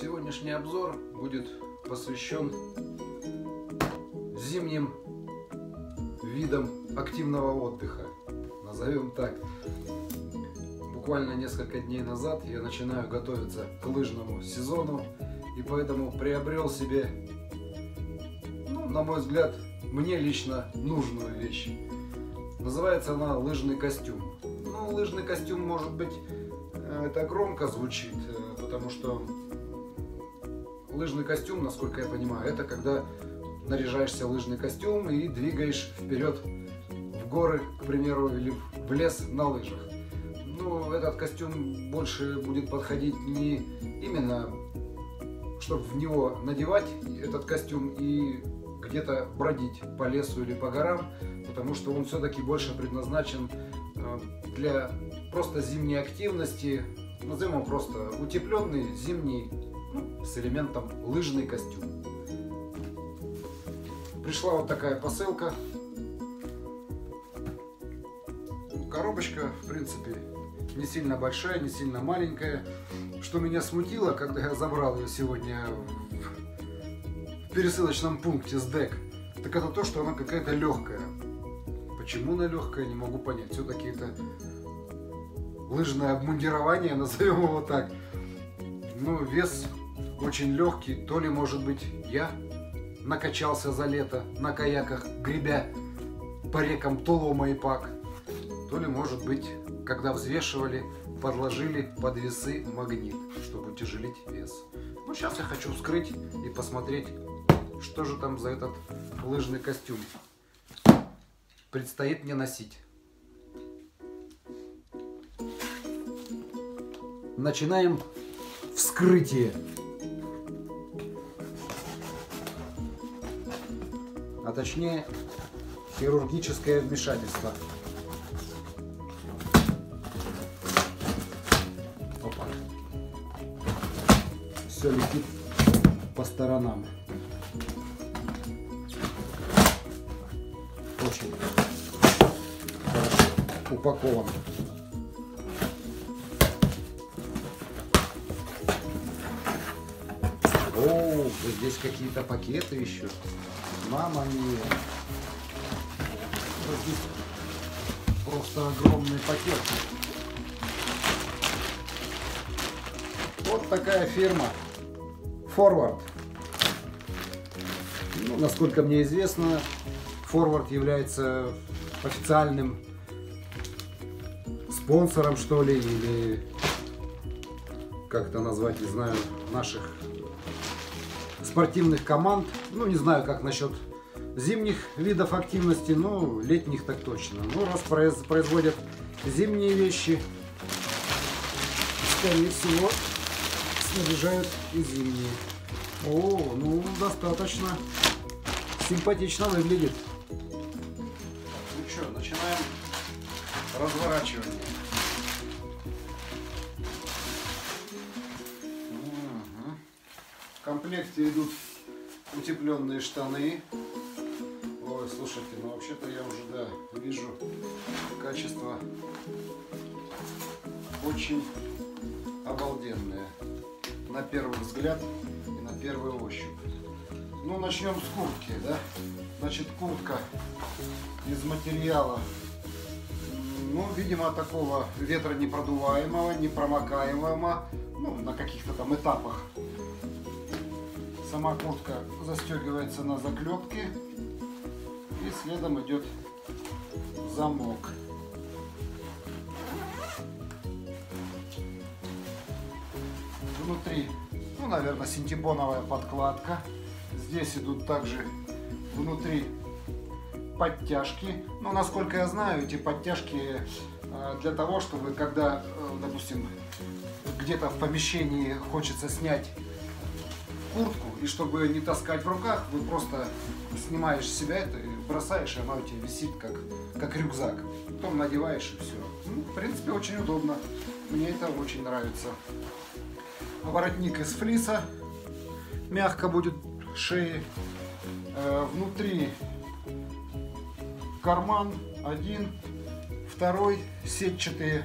Сегодняшний обзор будет посвящен зимним видам активного отдыха. Назовем так. Буквально несколько дней назад я начинаю готовиться к лыжному сезону и поэтому приобрел себе, ну, на мой взгляд, мне лично нужную вещь. Называется она лыжный костюм. Ну, лыжный костюм может быть это громко звучит, э, потому что лыжный костюм, насколько я понимаю, это когда наряжаешься в лыжный костюм и двигаешь вперед в горы, к примеру, или в лес на лыжах. Ну, этот костюм больше будет подходить не именно, чтобы в него надевать этот костюм и где-то бродить по лесу или по горам, потому что он все-таки больше предназначен э, для просто зимней активности, назовем его просто утепленный зимний с элементом лыжный костюм. Пришла вот такая посылка. Коробочка, в принципе, не сильно большая, не сильно маленькая. Что меня смутило, когда я забрал ее сегодня в пересылочном пункте с ДЭК, так это то, что она какая-то легкая. Почему она легкая, не могу понять. Все-таки это лыжное обмундирование, назовем его так. Ну, вес очень легкий, то ли, может быть, я накачался за лето на каяках, гребя по рекам Толома и Пак, то ли, может быть, когда взвешивали, подложили под весы магнит, чтобы утяжелить вес. Ну, сейчас я хочу вскрыть и посмотреть, что же там за этот лыжный костюм предстоит мне носить. Начинаем вскрытие. Точнее хирургическое вмешательство. Опа. Все летит по сторонам. Очень хорошо упакован. О, здесь какие-то пакеты еще. Мама. Вот здесь просто огромный пакет. Вот такая фирма. Forward. Ну, насколько мне известно, Forward является официальным спонсором, что ли, или как это назвать, не знаю, наших спортивных команд. Ну, не знаю, как насчет зимних видов активности, но летних так точно. Ну, раз производят зимние вещи, скорее всего, снаряжают и зимние. О, ну, достаточно симпатично выглядит. Ну что, начинаем разворачивание. В комплекте идут утепленные штаны. Ой, слушайте, ну вообще-то я уже, да, вижу качество очень обалденное. На первый взгляд и на первую ощупь. Ну, начнем с куртки, да. Значит, куртка из материала, ну, видимо, такого ветронепродуваемого, непромокаемого, ну, на каких-то там этапах Сама куртка застегивается на заклепке и следом идет замок. Внутри, ну, наверное, синтепоновая подкладка. Здесь идут также внутри подтяжки. Но, насколько я знаю, эти подтяжки э, для того, чтобы когда, э, допустим, где-то в помещении хочется снять куртку, и чтобы не таскать в руках, вы просто снимаешь себя это бросаешь, и она у тебя висит как, как рюкзак. Потом надеваешь и все. Ну, в принципе, очень удобно. Мне это очень нравится. Воротник из флиса. Мягко будет шеи. Э, внутри карман один, второй сетчатые,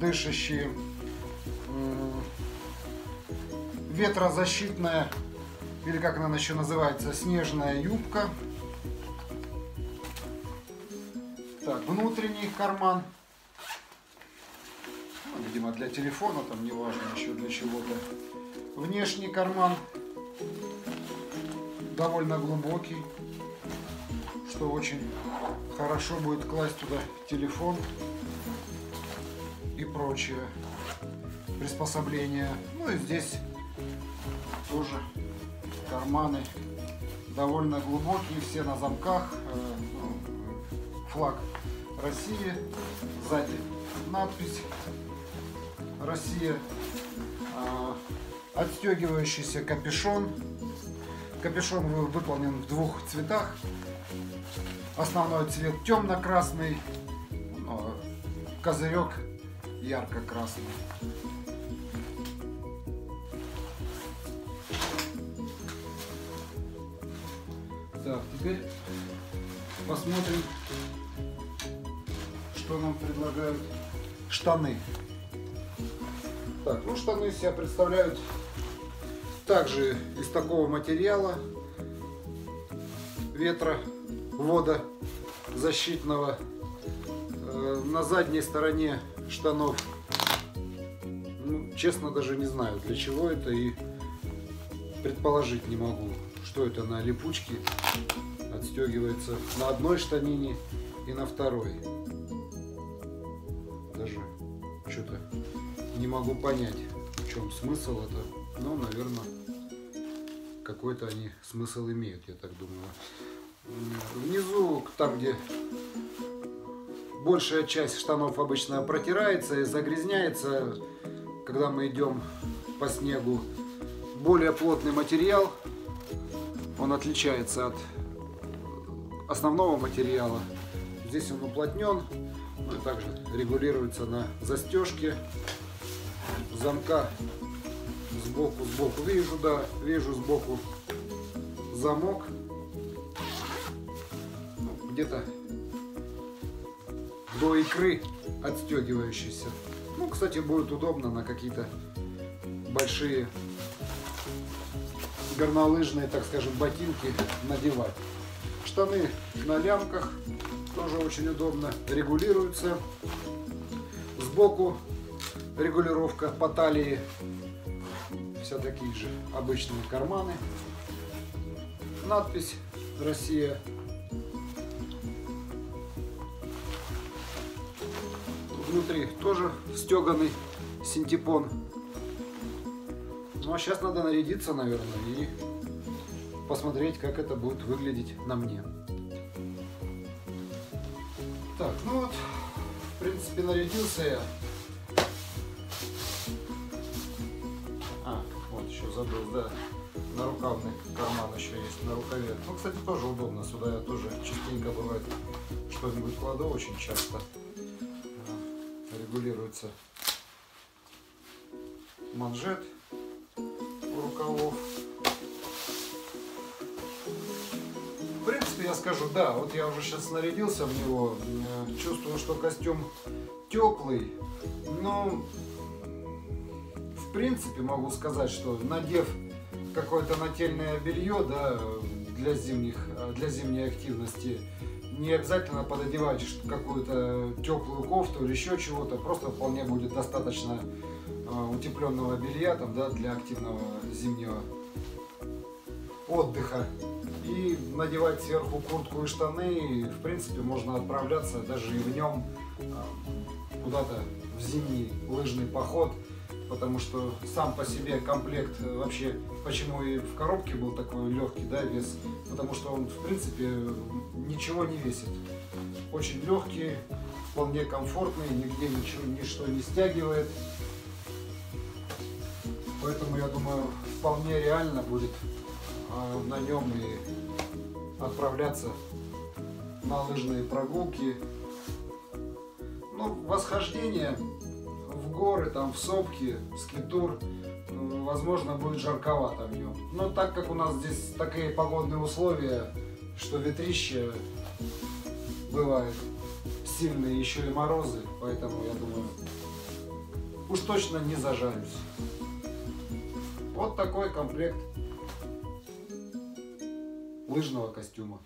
дышащие ветрозащитная, или как она еще называется, снежная юбка. Так, внутренний карман. Ну, видимо, для телефона, там неважно еще для чего-то. Внешний карман довольно глубокий, что очень хорошо будет класть туда телефон и прочее приспособления. Ну и здесь тоже карманы довольно глубокие, все на замках. Э, ну, флаг России, сзади надпись Россия, а, отстегивающийся капюшон. Капюшон выполнен в двух цветах. Основной цвет темно-красный, козырек ярко-красный. Так, теперь посмотрим, что нам предлагают штаны. Так, ну штаны себя представляют также из такого материала ветра, вода защитного. Э, на задней стороне штанов, ну, честно даже не знаю для чего это и предположить не могу, что это на липучке отстегивается на одной штанине и на второй. Даже что-то не могу понять, в чем смысл это. Но, наверное, какой-то они смысл имеют, я так думаю. Внизу, там где большая часть штанов обычно протирается и загрязняется, когда мы идем по снегу. Более плотный материал, он отличается от основного материала. Здесь он уплотнен, ну также регулируется на застежке замка сбоку, сбоку вижу, да, вижу сбоку замок. Ну, где-то до икры отстегивающийся. Ну, кстати, будет удобно на какие-то большие горнолыжные, так скажем, ботинки надевать. Штаны на лямках тоже очень удобно, регулируются. Сбоку регулировка по талии, все такие же обычные карманы. Надпись «Россия» внутри тоже стеганый синтепон. Ну а сейчас надо нарядиться, наверное, и посмотреть, как это будет выглядеть на мне. Так, ну вот, в принципе, нарядился я. А, вот еще забыл, да, на рукавный карман еще есть, на рукаве. Ну, кстати, тоже удобно, сюда я тоже частенько бывает что-нибудь кладу, очень часто регулируется манжет рукавов. В принципе, я скажу, да, вот я уже сейчас нарядился в него, э, чувствую, что костюм теплый, но в принципе могу сказать, что надев какое-то нательное белье, да, для зимних, для зимней активности, не обязательно пододевать какую-то теплую кофту или еще чего-то, просто вполне будет достаточно утепленного белья там, да, для активного зимнего отдыха. И надевать сверху куртку и штаны, и, в принципе, можно отправляться даже и в нем а, куда-то в зимний лыжный поход потому что сам по себе комплект э, вообще, почему и в коробке был такой легкий, да, вес, потому что он, в принципе, ничего не весит. Очень легкий, вполне комфортный, нигде ничего, ничто не стягивает. Поэтому, я думаю, вполне реально будет э, на нем и отправляться на лыжные прогулки. Ну, восхождение горы, там в сопки, скитур, ну, возможно, будет жарковато в нем. Но так как у нас здесь такие погодные условия, что ветрище бывает сильные еще и морозы, поэтому я думаю, уж точно не зажарюсь. Вот такой комплект лыжного костюма.